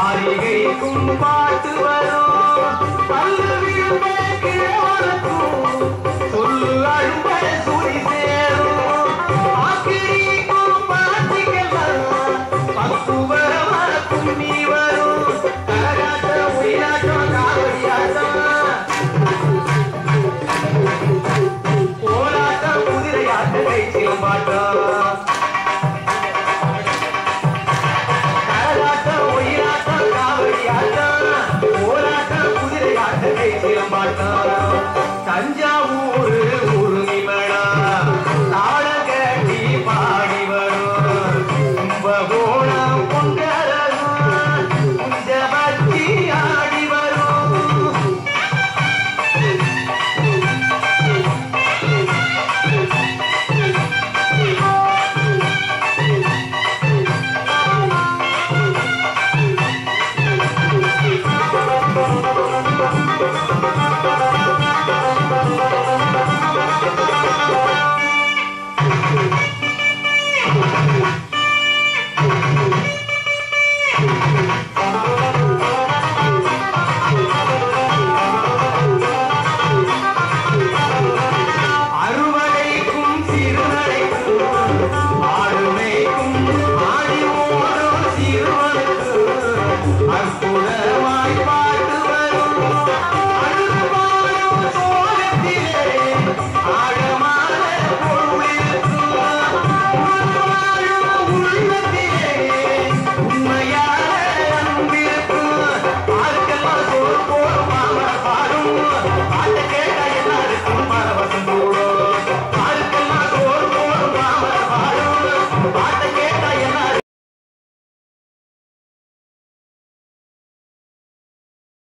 ஆரிகைக்கும் பாட்டு வரும். பல்லவியும் கேட்கிறவனுக்கும் 난자